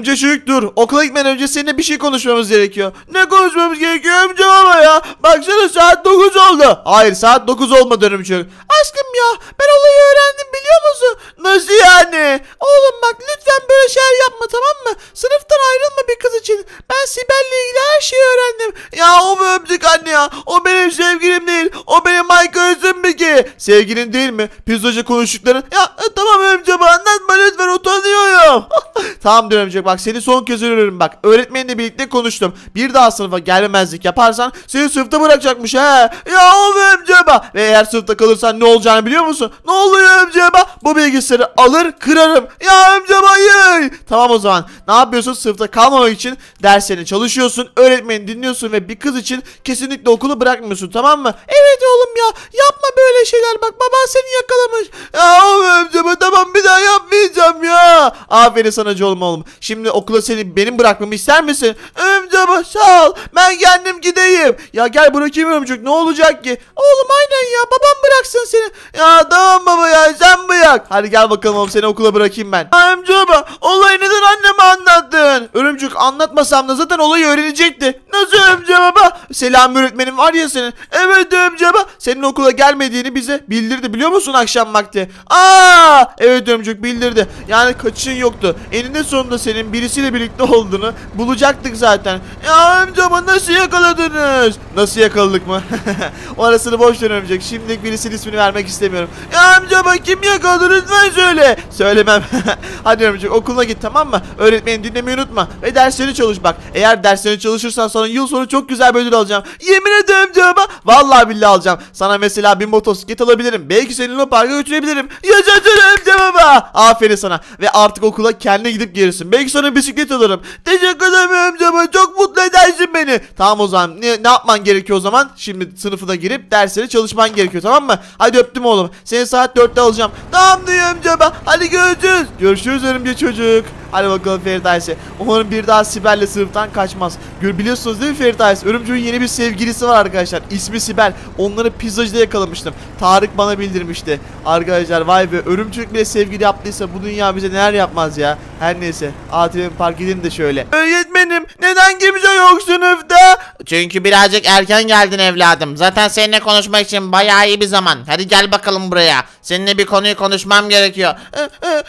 Önce çocuk dur. Okula gitmeden önce seninle bir şey konuşmamız gerekiyor. Ne konuşmamız gerekiyor amca baba ya? Baksana saat 9 oldu. Hayır saat 9 olmadı çocuk. Aşkım ya ben olayı öğrendim biliyor musun? Nasıl yani? Oğlum bak lütfen böyle şeyler yapma tamam mı? Sınıftan ayrılma bir kız için. Ben Sibel'le ilgili her şeyi öğrendim. Ya o mu öptük anne ya? O benim sevgilim değil. O benim Michael'sın peki. Sevgilin değil mi? Pizzacı konuştukların. Ya e, tamam amca anlatma lütfen utanıyorum. tamam diyorum amca bak seni son kez arıyorum bak. Öğretmenle birlikte konuştum. Bir daha sınıfa gelmemezlik yaparsan seni sınıfta bırakacakmış he. Ya o mu amca bak. Ve eğer sınıfta kalırsan ne olacağını biliyor musun? Ne oluyor bak? Bu bilgisayarı alır kırarım. Ya amca hayır. Tamam o zaman. Ne yapıyorsun? Sınıfta kalmamak için derslerini çalışıyorsun. Öğretmeni dinliyorsun ve bir kız için kesinlikle okulu bırakmıyorsun tamam mı? Evet oğlum ya. Yapma böyle şeyler. Bak baban seni yakalamış. Ya oğlum tamam bir daha yapmayacağım ya. Aferin sana oğlum oğlum. Şimdi okula seni benim bırakmamı ister misin? Amca sağ ol. Ben kendim gideyim. Ya gel bırakayım amcuk. Ne olacak ki? Oğlum aynen ya. Babam bıraksın seni. Ya tamam baba ya sen bırak. Hadi gel bakalım oğlum seni okula bırakayım ben. Amca baba olayı neden anneme anlattın? Örümcük anlatmasam da zaten olayı öğrenecekti. Nasıl amca baba? Selam öğretmenim var ya senin. Evet amca baba. Senin okula gelmediğini bize bildirdi biliyor musun akşam vakti? Aa evet örümcük bildirdi. Yani kaçışın yoktu. Eninde sonunda senin birisiyle birlikte olduğunu bulacaktık zaten. Ya amca baba nasıl yakaladınız? Nasıl yakaladık mı? Orasını boş ver örümcek. Şimdilik birisinin ismini vermek istemiyorum. Ya amca bak kim yakaladı lütfen söyle. Söylemem. Hadi örümcek okuluna git tamam mı? Öğretmeni dinlemeyi unutma. Ve derslerini çalış bak. Eğer derslerini çalışırsan sana yıl sonu çok güzel bir ödül alacağım. Yemin ederim cevaba. Vallahi billahi alacağım. Sana mesela bir motosiklet alabilirim. Belki seni Luna Park'a götürebilirim. Yaşasın cevaba. Aferin sana. Ve artık okula kendine gidip gelirsin. Belki sana bisiklet alırım. Teşekkür ederim amcama. Çok mutlu edersin beni. Tamam o zaman. Ne, ne yapman gerekiyor o zaman? Şimdi sınıfına girip dersleri çalışman gerekiyor tamam mı? Hadi öptüm oğlum. Seni saat 4'te alacağım. Tamam diyor amcama. Hadi görüşürüz. Görüşürüz örümcek çocuk. Hadi bakalım Feridayse. Umarım bir daha Sibel'le sınıftan kaçmaz. Gör biliyorsunuz değil mi Feridayse? Örümcüğün yeni bir sevgilisi var arkadaşlar. İsmi Sibel. Onları pizzacıda yakalamıştım. Tarık bana bildirmişti. Arkadaşlar vay be örümcük bile sevgili yaptıysa bu dünya bize neler yapmaz ya. Her neyse. ATV Park gidin de şöyle. Öğretmenim neden kimse yok sınıfta? Çünkü birazcık erken geldin evladım. Zaten seninle konuşmak için bayağı iyi bir zaman. Hadi gel bakalım buraya. Seninle bir konuyu konuşmam gerekiyor.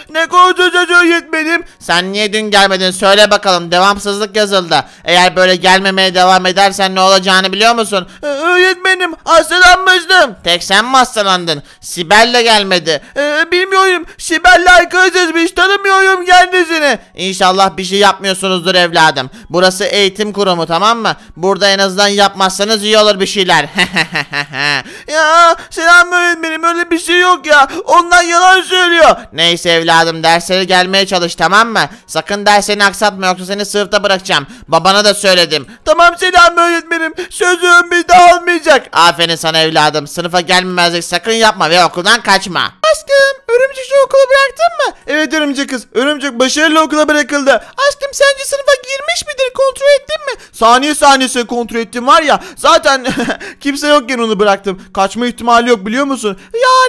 Ne konuşacağız öğretmenim? Sen niye dün gelmedin söyle bakalım. Devamsızlık yazıldı. Eğer böyle gelmemeye devam edersen ne olacağını biliyor musun? Öğretmenim hastalanmıştım. Tek sen mi hastalandın? Sibel de gelmedi. Bilmiyorum. Sibel'le arkadaşız biz tanımıyorum kendisini. İnşallah bir şey yapmıyorsunuzdur evladım. Burası eğitim kurumu tamam mı? Burada en azından yapmazsanız iyi olur bir şeyler. Ya selam öğretmenim öyle bir şey yok ya. Ondan yalan söylüyor. Neyse evladım derslere gelmeye çalış tamam mı? Sakın derslerini aksatma yoksa seni sınıfta bırakacağım. Babana da söyledim. Tamam selam öğretmenim. Sözüm bir daha olmayacak. Aferin sana evladım. Sınıfa gelmemezlik sakın yapma ve okuldan kaçma. Aşkım örümcek şu okulu bıraktın mı? Evet örümcek kız. Örümcek başarılı okula bırakıldı. Aşkım sence sınıfa girmiş midir? Kontrol ettin mi? Saniye saniyesine kontrol ettim var ya. Zaten kimse yokken onu bıraktım. Kaçma ihtimali yok biliyor musun?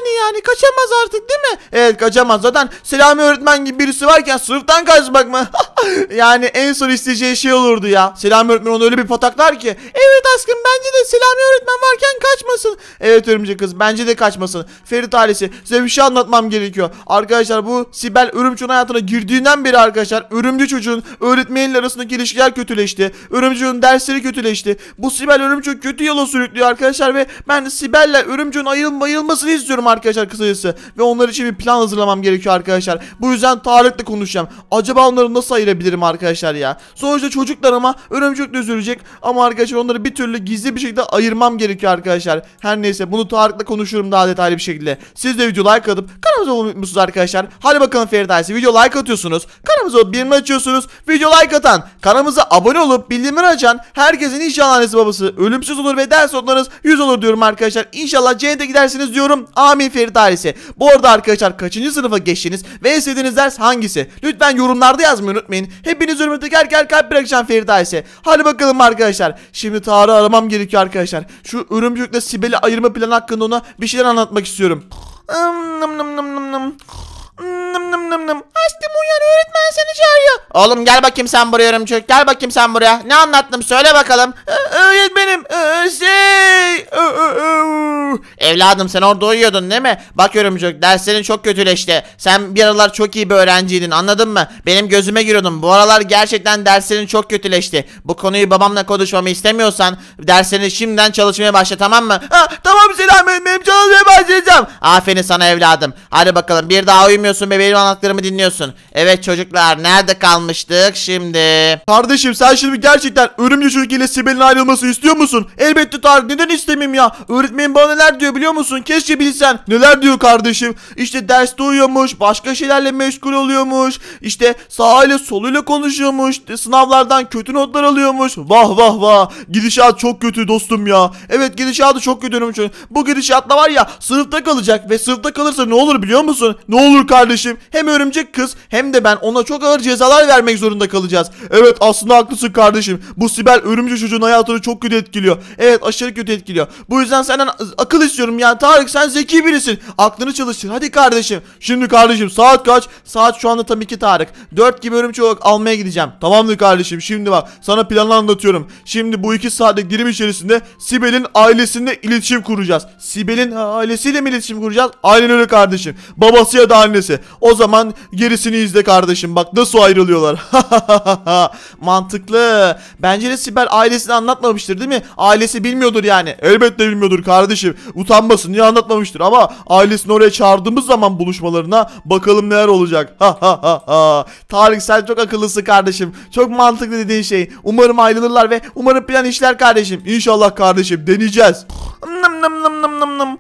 Yani yani kaçamaz artık değil mi? Evet kaçamaz. Zaten Selami öğretmen gibi birisi varken sınıftan kaçmak mı? yani en son isteyeceği şey olurdu ya. Selami öğretmen onu öyle bir pataklar ki. Evet aşkım bence de Selami öğretmen varken kaçmasın. Evet örümcek kız bence de kaçmasın. Ferit ailesi size bir şey anlatmam gerekiyor. Arkadaşlar bu Sibel örümcüğün hayatına girdiğinden beri arkadaşlar örümcü çocuğun öğretmeniyle arasındaki ilişkiler kötüleşti. Örümcüğün dersleri kötüleşti. Bu Sibel örümcük kötü yola sürüklüyor arkadaşlar ve ben Sibel'le örümcüğün ayılma ayılmasını istiyorum arkadaşlar kısacası. Ve onlar için bir plan hazırlamam gerekiyor arkadaşlar. Bu yüzden Tarık'la konuşacağım. Acaba onları nasıl ayırabilirim arkadaşlar ya? Sonuçta çocuklar ama örümcük de üzülecek. Ama arkadaşlar onları bir türlü gizli bir şekilde ayırmam gerekiyor arkadaşlar. Her neyse bunu Tarık'la konuşurum daha detaylı bir şekilde. Siz de video like atıp kanalımıza abone arkadaşlar? Hadi bakalım Feridaysi video like atıyorsunuz. Kanalımıza bildirim açıyorsunuz. Video like atan, kanalımıza abone olup bildirimleri açan herkesin inşallah annesi babası ölümsüz olur ve ders notlarınız 100 olur diyorum arkadaşlar. İnşallah cennete gidersiniz diyorum. Amin Ferit ailesi. Bu arada arkadaşlar kaçıncı sınıfa geçtiniz ve en sevdiğiniz ders hangisi? Lütfen yorumlarda yazmayı unutmayın. Hepiniz önüme teker teker kalp bırakacağım Ferit ailesi. Hadi bakalım arkadaşlar. Şimdi Tarık'ı aramam gerekiyor arkadaşlar. Şu örümcekle Sibel'i ayırma planı hakkında ona bir şeyler anlatmak istiyorum. Nım nım nım nım nım. Nım nım nım nım. Aşkım uyan öğretmen seni çağırıyor. Oğlum gel bakayım sen buraya örümcek. Gel bakayım sen buraya. Ne anlattım söyle bakalım. Öğretmenim şey. Evladım sen orada uyuyordun değil mi? Bak örümcek derslerin çok kötüleşti. Sen bir aralar çok iyi bir öğrenciydin anladın mı? Benim gözüme giriyordun. Bu aralar gerçekten derslerin çok kötüleşti. Bu konuyu babamla konuşmamı istemiyorsan derslerini şimdiden çalışmaya başla tamam mı? Ha, tamam selam benim çalışmaya başlayacağım. Aferin sana evladım. Hadi bakalım bir daha uyumuyorsun ve benim anlattıklarımı dinliyorsun. Evet çocuklar nerede kalmıştık şimdi? Kardeşim sen şimdi gerçekten örümcek çocuk ile Sibel'in ayrılmasını istiyor musun? Elbette Tarık neden istemeyeyim ya? Öğretmenim bana neler diyor biliyor musun? Keşke bilsen. Neler diyor kardeşim? İşte derste uyuyormuş, başka şeylerle meşgul oluyormuş. İşte sağıyla soluyla konuşuyormuş. Sınavlardan kötü notlar alıyormuş. Vah vah vah. Gidişat çok kötü dostum ya. Evet gidişatı çok kötü örümcek çocuk. Bu gidişatla var ya sınıfta kalacak ve sınıfta kalırsa ne olur biliyor musun? Ne olur kardeşim? Hem örümcek kız hem de ben ona çok ağır cezalar vermek zorunda kalacağız. Evet aslında haklısın kardeşim. Bu Sibel örümcek çocuğun hayatını çok kötü etkiliyor. Evet aşırı kötü etkiliyor. Bu yüzden senden akıl istiyorum yani Tarık sen zeki birisin. Aklını çalıştır. Hadi kardeşim. Şimdi kardeşim saat kaç? Saat şu anda tam 2 Tarık. 4 gibi örümcek almaya gideceğim. Tamamdır kardeşim. Şimdi bak sana planı anlatıyorum. Şimdi bu 2 saatlik dilim içerisinde Sibel'in ailesiyle iletişim kuracağız. Sibel'in ailesiyle mi iletişim kuracağız? Aynen öyle kardeşim. Babası ya da annesi. O zaman gerisini izle kardeşim. Bak nasıl ayrılıyorlar. Mantıklı. Bence de Sibel ailesini anlatmamıştır değil mi? Ailesi bilmiyordur yani. Elbette bilmiyordur kardeşim. Utanmasın diye anlatmamıştır ama ailesini oraya çağırdığımız zaman buluşmalarına bakalım neler olacak. Ha. Tarık sen çok akıllısın kardeşim. Çok mantıklı dediğin şey. Umarım ayrılırlar ve umarım plan işler kardeşim. İnşallah kardeşim deneyeceğiz. Nım nım nım nım nım nım.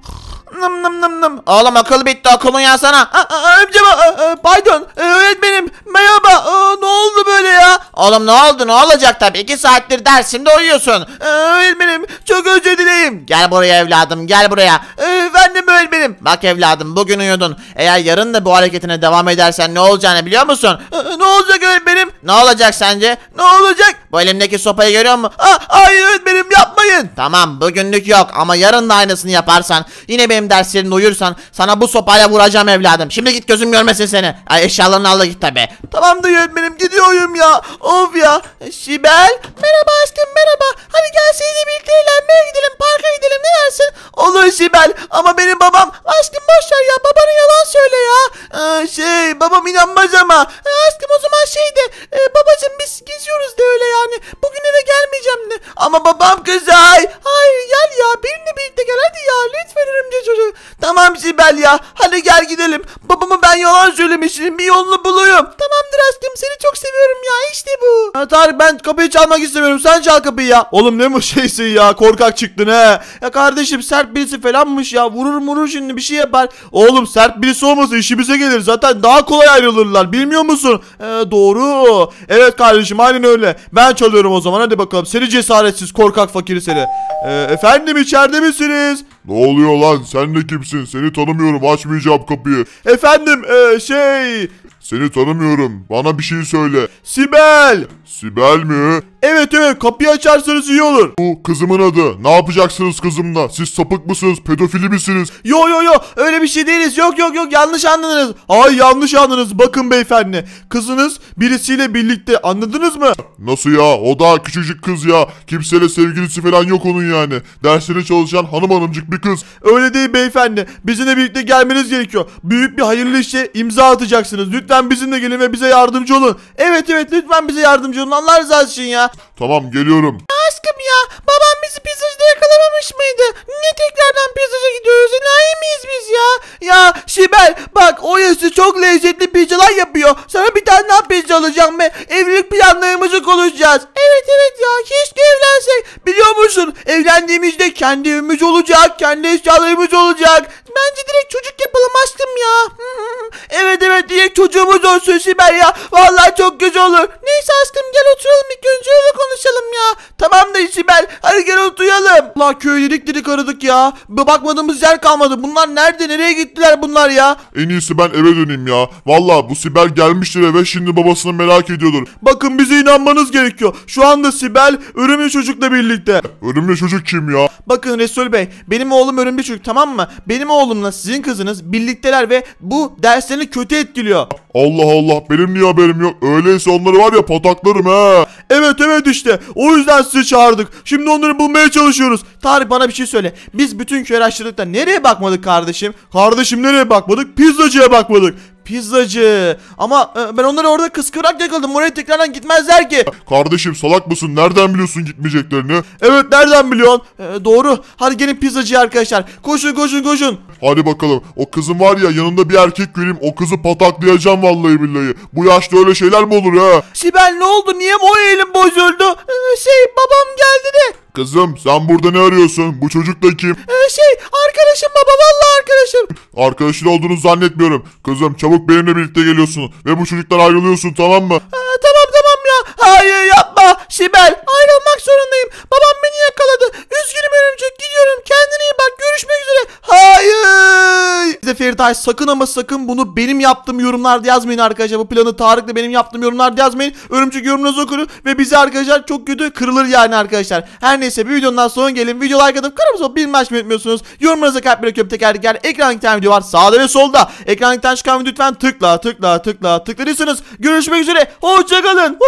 Nım nım nım nım. Oğlum akıl bitti okulun yansana. Amcam, pardon, Ee, öğretmenim, merhaba, Aa, ne oldu böyle ya? Oğlum ne oldu ne olacak tabii. iki saattir dersinde uyuyorsun. Ee, Öğretmenim, çok özür dileyim. Gel buraya evladım gel buraya. Ee, Efendim öğretmenim. Bak evladım bugün uyudun. Eğer yarın da bu hareketine devam edersen ne olacağını biliyor musun? Ne olacak öğretmenim? Ne olacak sence? Ne olacak? Bu elimdeki sopayı görüyor musun? Aa, hayır öğretmenim yapmayın. Tamam bugünlük yok ama yarın da aynısını yaparsan yine benim derslerimde uyursan sana bu sopayla vuracağım evladım. Şimdi git gözüm görmesin seni. Ay eşyalarını al da git tabi. Tamamdır öğretmenim gidiyorum ya. Of ya. Sibel. Merhaba aşkım merhaba. Hadi gel seninle birlikte eğlenmeye gidelim. Parka gidelim ne dersin? Olur Sibel ama benim babam. Aşkım boş ver ya babanın yalan söyle ya. Ee, şey babam inanmaz ama. Ee, aşkım o zaman şey de. E, babacım biz geziyoruz de öyle yani. Bugün eve gelmeyeceğim de. Ama babam kızay. Hayır gel ya benimle birlikte gel hadi ya. Lütfen örümcek çocuk. Tamam Sibel ya. Hadi gel gidelim. Babama ben yalan söylemiştim. Bir yolunu buluyorum. Tamamdır aşkım. Seni çok seviyorum ya. İşte bu. Ha, Tarık ben kapıyı çalmak istemiyorum. Sen çal kapıyı ya. Oğlum ne bu şeysin ya. Korkak çıktın he. Ya kardeşim sert birisi falanmış ya. Vurur murur şimdi bir şey yapar. Oğlum sert birisi olmasa işimize gelir. Zaten daha kolay ayrılırlar. Bilmiyor musun? Ee, doğru. Evet kardeşim aynen öyle. Ben çalıyorum o zaman. Hadi bakalım. Seni cesaretsiz korkak fakiri seni. Ee, efendim içeride misiniz? Ne oluyor lan? Sen de kimsin? Seni tanımıyorum. Açmayacağım kapıyı. Efendim ee, şey... Seni tanımıyorum. Bana bir şey söyle. Sibel. Sibel mi? Evet evet kapıyı açarsanız iyi olur. Bu kızımın adı. Ne yapacaksınız kızımla? Siz sapık mısınız? Pedofili misiniz? Yo yo yo öyle bir şey değiliz. Yok yok yok yanlış anladınız. Ay yanlış anladınız. Bakın beyefendi. Kızınız birisiyle birlikte anladınız mı? Nasıl ya? O daha küçücük kız ya. Kimseyle sevgilisi falan yok onun yani. Dersine çalışan hanım hanımcık bir kız. Öyle değil beyefendi. Bizimle birlikte gelmeniz gerekiyor. Büyük bir hayırlı işe imza atacaksınız. Lütfen bizimle gelin ve bize yardımcı olun. Evet evet lütfen bize yardımcı olun. Allah rızası için ya. Tamam geliyorum. Aşkım ya babam bizi pizzacıda yakalamamış mıydı? Niye tekrardan pizzacıya gidiyoruz? Enayi miyiz biz ya? Ya Sibel bak o yası çok lezzetli pizzalar yapıyor. Sana bir tane daha pizza alacağım ve evlilik planlarımızı konuşacağız. Evet evet ya keşke evlensek. Biliyor musun evlendiğimizde kendi evimiz olacak, kendi eşyalarımız olacak. Bence direkt çocuk yapalım aşkım ya. evet evet direkt çocuğumuz olsun Sibel ya. Vallahi çok güzel olur. Ne Neyse aşkım gel oturalım ilk önce öyle konuşalım ya. Da Sibel hadi gel oturalım. La köy dedik dedik aradık ya. Bakmadığımız yer kalmadı. Bunlar nerede nereye gittiler bunlar ya? En iyisi ben eve döneyim ya. Valla bu Sibel gelmiştir eve şimdi babasını merak ediyordur. Bakın bize inanmanız gerekiyor. Şu anda Sibel örümcek çocukla birlikte. Örümcek çocuk kim ya? Bakın Resul Bey benim oğlum örümcek çocuk tamam mı? Benim oğlumla sizin kızınız birlikteler ve bu derslerini kötü etkiliyor. Allah Allah benim niye haberim yok? Öyleyse onları var ya pataklarım he. Evet evet işte o yüzden sizi çağırdık. Şimdi onları bulmaya çalışıyoruz. Tarık bana bir şey söyle. Biz bütün köy araştırdık da nereye bakmadık kardeşim? Kardeşim nereye bakmadık? Pizzacıya bakmadık. Pizzacı. Ama e, ben onları orada kıskırak yakaladım. Oraya tekrardan gitmezler ki. Kardeşim salak mısın? Nereden biliyorsun gitmeyeceklerini? Evet nereden biliyorsun? E, doğru. Hadi gelin pizzacıya arkadaşlar. Koşun koşun koşun. Hadi bakalım. O kızın var ya yanında bir erkek göreyim o kızı pataklayacağım vallahi billahi. Bu yaşta öyle şeyler mi olur ha? Sibel ne oldu? Niye o elim bozuldu? E, şey babam geldi de. Kızım sen burada ne arıyorsun? Bu çocuk da kim? E, şey arkadaşım baba vallahi arkadaşım. Arkadaşın olduğunu zannetmiyorum. Kızım çabuk benimle birlikte geliyorsun. Ve bu çocuktan ayrılıyorsun tamam mı? Aa, tamam. Hayır yapma. Sibel ayrılmak zorundayım. Babam beni yakaladı. Üzgünüm örümcek gidiyorum. Kendine iyi bak. Görüşmek üzere. Hayır. Size sakın ama sakın bunu benim yaptığım yorumlarda yazmayın arkadaşlar. Bu planı Tarık'la benim yaptığım yorumlarda yazmayın. Örümcek yorumunuzu okuyun ve bizi arkadaşlar çok kötü kırılır yani arkadaşlar. Her neyse bir videonun sonra gelin. Video like atıp kanalımıza bir maç unutmuyorsunuz. Yorumlarınıza kalp bırakıyorum teker teker. Ekranda bir tane video var. Sağda ve solda. Ekrandan çıkan video lütfen tıkla tıkla tıkla tıkladıysanız görüşmek üzere. Hoşçakalın.